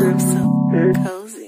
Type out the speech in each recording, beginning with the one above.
I'm so cozy.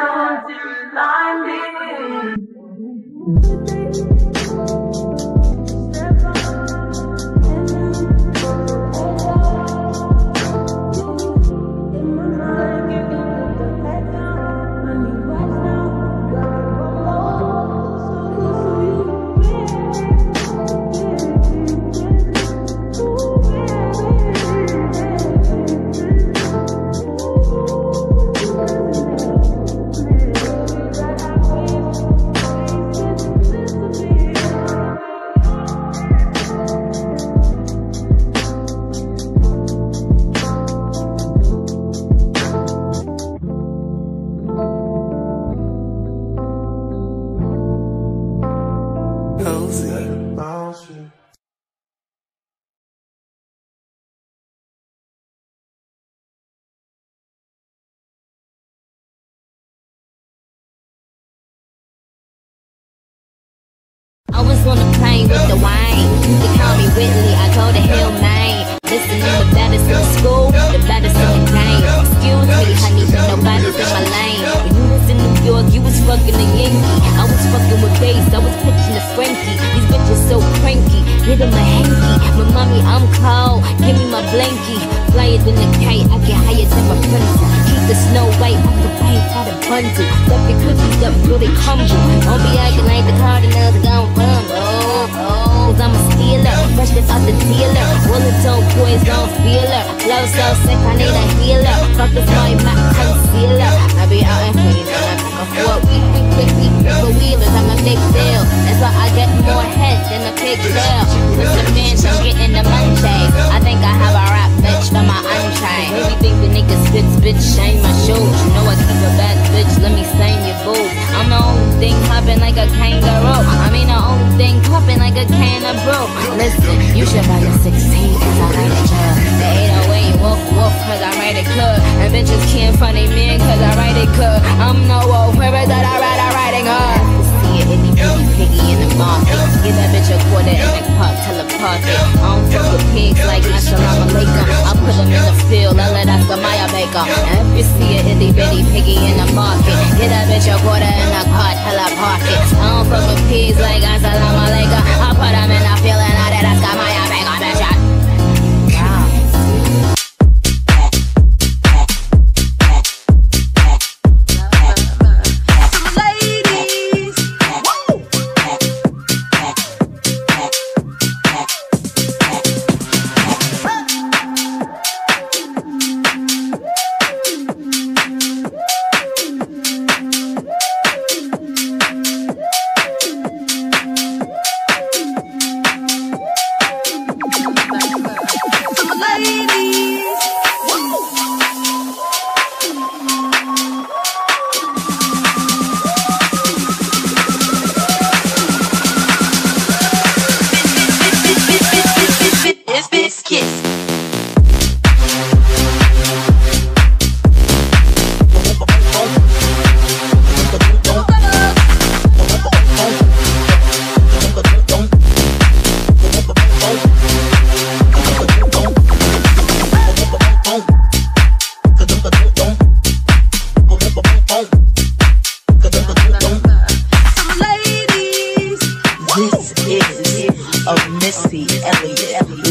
Don't you remind me? with the wine. You can call me Whitley, I go the Hill 9. Listening to baddest in school, the baddest in the night. Excuse me, honey, but nobody's in my lane. When you was in New York, you was fucking a Yankee. I was fucking with bass, I was pitching a Frankie. These bitches so cranky, hit him a hanky. My mommy, I'm Cloud blankie. Flyer than the kite, I get higher than my pencil. Keep the snow white, I can paint out a bundle. Love your cookies up till they crumble. Don't be acting like the Cardinals gon' fumble. Oh, oh, Cause I'm a stealer, fresh out the dealer. Rolling tone boys don't feel her. Love so sick, I need a healer. Fuck this boy, my concealer. I be out in Phoenix, I'm a four week, week, week, week, week, week, week, week, week, week, week, week, week, week, bitch, shine my shoes. You know I keep a bad bitch, let me stain your boots. I'm the old thing hopping like a kangaroo. I mean the old thing hopping like a can of. Listen, you should buy a 16 cause I like a job. The 808 woof woof cause I write it club. And bitches can't funny man cause I write it club. I'm You see a itty bitty piggy in the market. Get a bitch a quarter in a cart till I park it. I don't fuck with peas like Azalama Leka. I put them in a feeling out that I got my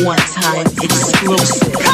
one time explosive.